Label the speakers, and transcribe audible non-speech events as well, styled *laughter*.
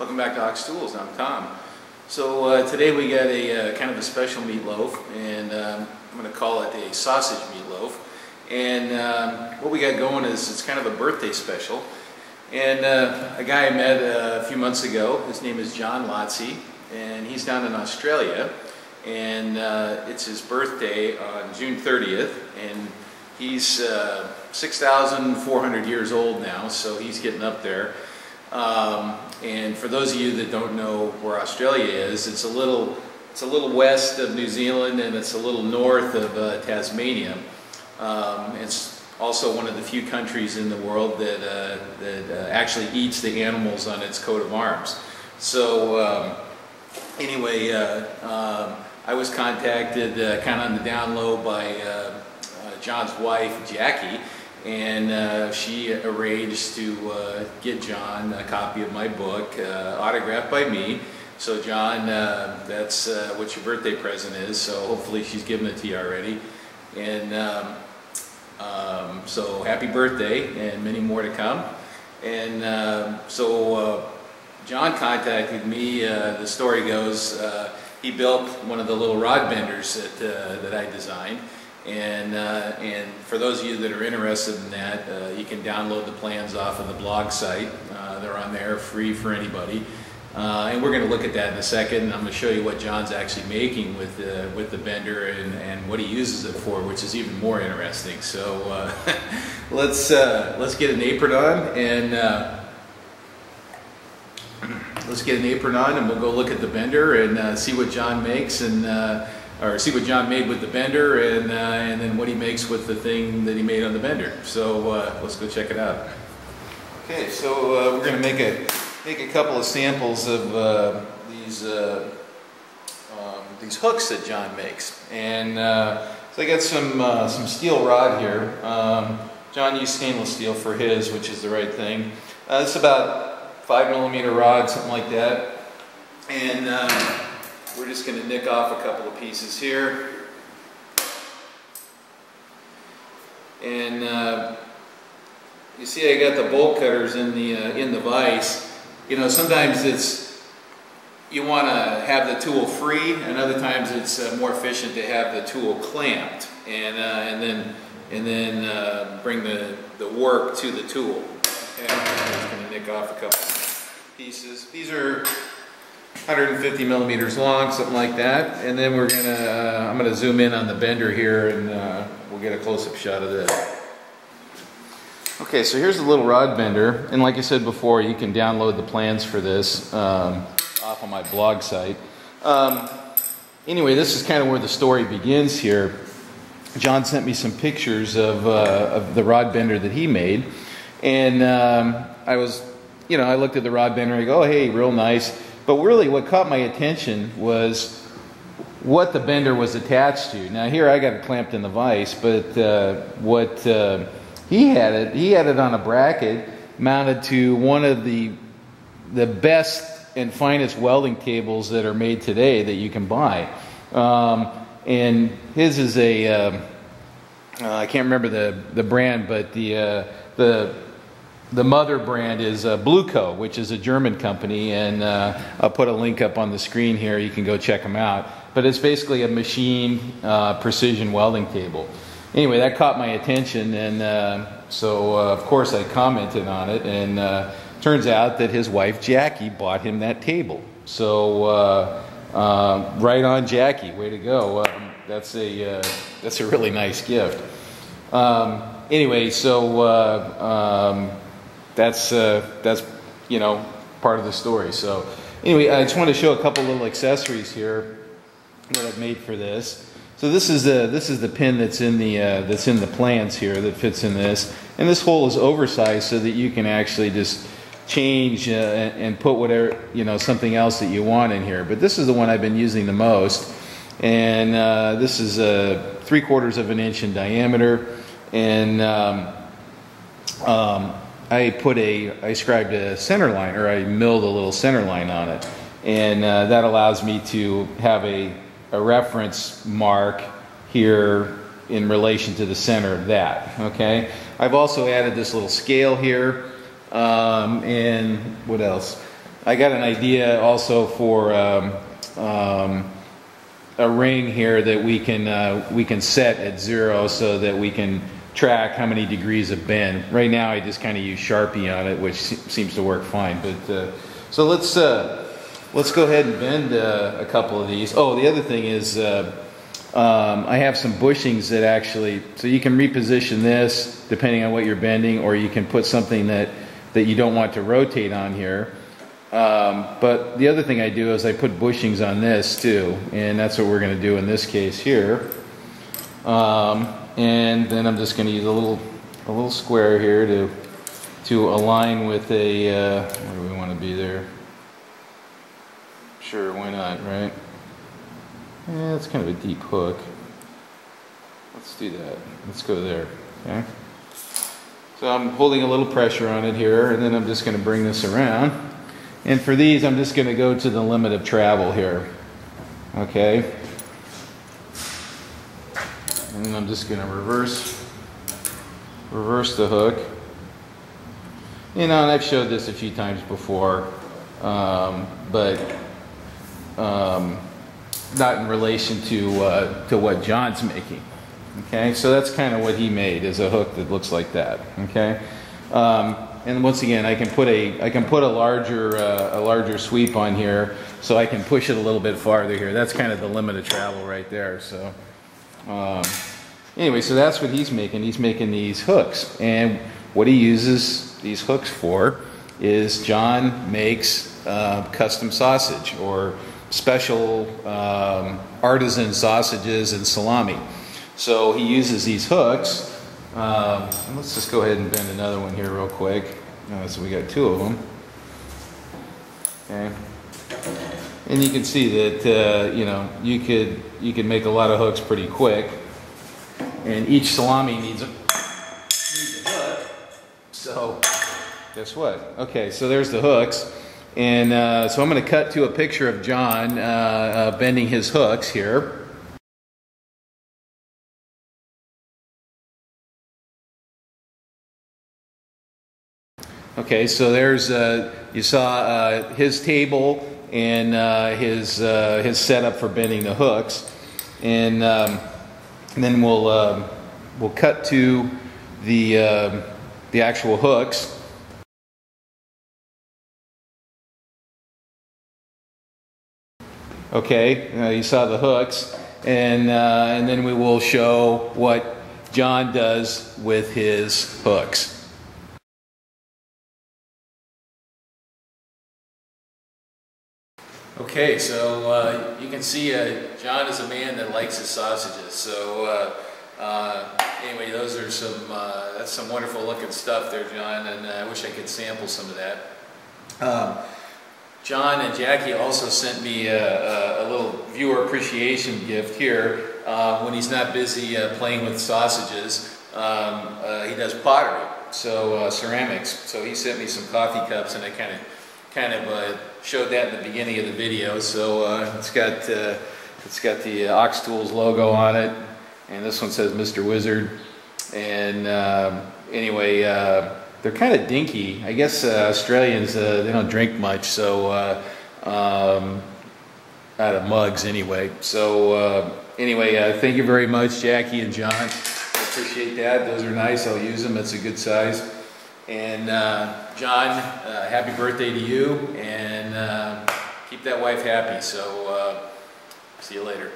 Speaker 1: Welcome back to Ox Tools. I'm Tom. So uh, today we got a uh, kind of a special meatloaf, and um, I'm going to call it a sausage meatloaf. And um, what we got going is it's kind of a birthday special. And uh, a guy I met uh, a few months ago, his name is John Lotzi, and he's down in Australia. And uh, it's his birthday on June 30th, and he's uh, 6,400 years old now, so he's getting up there. Um, and for those of you that don't know where Australia is, it's a little it's a little west of New Zealand and it's a little north of uh, Tasmania. Um, it's also one of the few countries in the world that, uh, that uh, actually eats the animals on its coat of arms. So um, anyway, uh, um, I was contacted uh, kind of on the down low by uh, John's wife, Jackie, and uh, she arranged to uh, get John a copy of my book, uh, autographed by me. So John, uh, that's uh, what your birthday present is, so hopefully she's given it to you already. And um, um, so happy birthday, and many more to come. And um, so uh, John contacted me, the story goes, he built one of the little rod benders that, that I designed. And, uh, and for those of you that are interested in that, uh, you can download the plans off of the blog site. Uh, they're on there, free for anybody. Uh, and we're going to look at that in a second. I'm going to show you what John's actually making with the, with the bender and, and what he uses it for, which is even more interesting. So uh, *laughs* let's, uh, let's get an apron on and let's get an apron on and we'll go look at the bender and see what John makes and or see what John made with the bender and, uh, and then what he makes with the thing that he made on the bender. So uh, let's go check it out. Okay, so uh, we're going to make a, make a couple of samples of uh, these, uh, um, these hooks that John makes. And uh, so I got some, some steel rod here. Um, John used stainless steel for his, which is the right thing. it's about five millimeter rod, something like that. And we're just going to nick off a couple of pieces here. And uh, you see I got the bolt cutters in the, uh, in the vise. You know, sometimes it's, you want to have the tool free and other times it's uh, more efficient to have the tool clamped and, uh, and then, and then uh, bring the, the work to the tool. Okay, I'm just going to nick off a couple pieces. These are 150 millimeters long, something like that. And then we're gonna, uh, I'm gonna zoom in on the bender here and uh, we'll get a close-up shot of this. Okay, so here's the little rod bender. And like I said before, you can download the plans for this um, off on my blog site. Um, anyway, this is kind of where the story begins here. John sent me some pictures of, uh, of the rod bender that he made. And um, I was, you know, I looked at the rod bender and I go, oh, hey, real nice. But really, what caught my attention was what the bender was attached to. Now, here I got it clamped in the vise, but uh, what uh, he had it, he had it on a bracket mounted to one of the the best and finest welding tables that are made today that you can buy. Um, and his is a uh, uh I can't remember the the brand, but the uh, the the mother brand is uh, Bluco, which is a German company, and uh, I'll put a link up on the screen here. You can go check them out. But it's basically a machine uh, precision welding table. Anyway, that caught my attention, and uh, so uh, of course I commented on it. And uh, turns out that his wife Jackie bought him that table. So right on, Jackie, way to go! Um, that's a that's a really nice gift. Um, anyway, so. Um, that's uh, that's you know part of the story. So anyway, I just want to show a couple little accessories here that I've made for this. So this is the this is the pin that's in the uh, that's in the plans here that fits in this, and this hole is oversized so that you can actually just change uh, and put whatever you know something else that you want in here. But this is the one I've been using the most, and uh, this is a three quarters of an inch in diameter, and um, um, I put a, I scribed a center line, or I milled a little center line on it. And uh, that allows me to have a, a reference mark here in relation to the center of that, okay? I've also added this little scale here, um, and what else? I got an idea also for um, um, a ring here that we can uh, we can set at zero so that we can track how many degrees of bend. Right now I just kind of use Sharpie on it, which seems to work fine. But uh, so let's uh, let's go ahead and bend uh, a couple of these. Oh, the other thing is uh, um, I have some bushings that actually so you can reposition this depending on what you're bending, or you can put something that that you don't want to rotate on here. Um, but the other thing I do is I put bushings on this too, and that's what we're going to do in this case here. Um, and then I'm just going to use a little a little square here to to align with a uh, where do we want to be there? Sure, why not, right? Yeah, it's kind of a deep hook. Let's do that. Let's go there. Okay. So I'm holding a little pressure on it here, and then I'm just going to bring this around. And for these, I'm just going to go to the limit of travel here. Okay. And I'm just going to reverse, reverse the hook. You know, and I've showed this a few times before, um, but um, not in relation to uh, to what John's making. Okay, so that's kind of what he made is a hook that looks like that. Okay. Um, and once again, I can put a I can put a larger uh, a larger sweep on here, so I can push it a little bit farther here. That's kind of the limit of travel right there. So um, anyway, so that's what he's making. He's making these hooks, and what he uses these hooks for is John makes uh, custom sausage or special um, artisan sausages and salami. So he uses these hooks um, let's just go ahead and bend another one here real quick. Uh, so we got two of them. Okay. And you can see that uh, you know you could you could make a lot of hooks pretty quick. And each salami needs a, needs a hook. So guess what? Okay, so there's the hooks. And uh, so I'm going to cut to a picture of John uh, uh, bending his hooks here. Okay, so there's uh, you saw uh, his table and uh, his his setup for bending the hooks, and, um, and then we'll um, we'll cut to the um, the actual hooks. Okay, uh, you saw the hooks, and uh, and then we will show what John does with his hooks. Okay, so uh, you can see uh, John is a man that likes his sausages. So uh, uh anyway, those are some uh, that's some wonderful looking stuff there, John, and uh, I wish I could sample some of that. Um, John and Jackie also sent me a, a, a little viewer appreciation gift here. when he's not busy playing with sausages, um, he does pottery, so ceramics. So he sent me some coffee cups, and I kind of kind of showed that in the beginning of the video. So uh, it's got uh, it's got the uh, Ox Tools logo on it, and this one says Mr. Wizard. And um, anyway, uh, they're kind of dinky. I guess uh, Australians they don't drink much, so um, out of mugs anyway. So anyway, thank you very much, Jackie and John. I appreciate that. Those are nice. I'll use them. It's a good size. And uh, John, uh, happy birthday to you, and uh, keep that wife happy. So, uh, see you later.